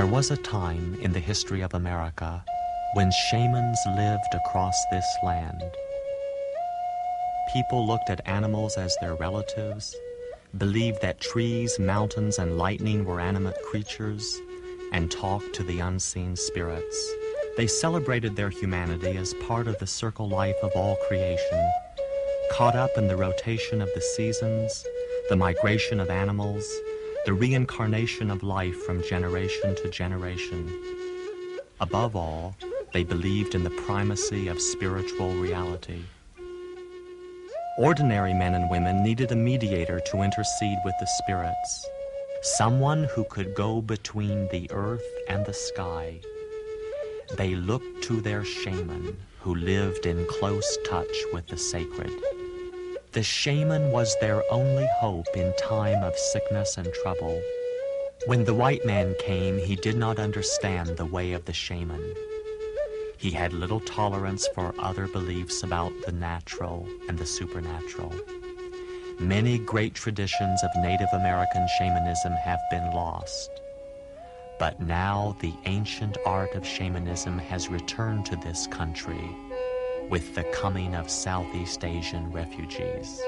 was a time in the history of America when shamans lived across this land. People looked at animals as their relatives, believed that trees, mountains, and lightning were animate creatures, and talked to the unseen spirits. They celebrated their humanity as part of the circle life of all creation, caught up in the rotation of the seasons, the migration of animals, the reincarnation of life from generation to generation. Above all, they believed in the primacy of spiritual reality. Ordinary men and women needed a mediator to intercede with the spirits, someone who could go between the earth and the sky. They looked to their shaman, who lived in close touch with the sacred. The shaman was their only hope in time of sickness and trouble. When the white man came, he did not understand the way of the shaman. He had little tolerance for other beliefs about the natural and the supernatural. Many great traditions of Native American shamanism have been lost. But now the ancient art of shamanism has returned to this country with the coming of Southeast Asian refugees.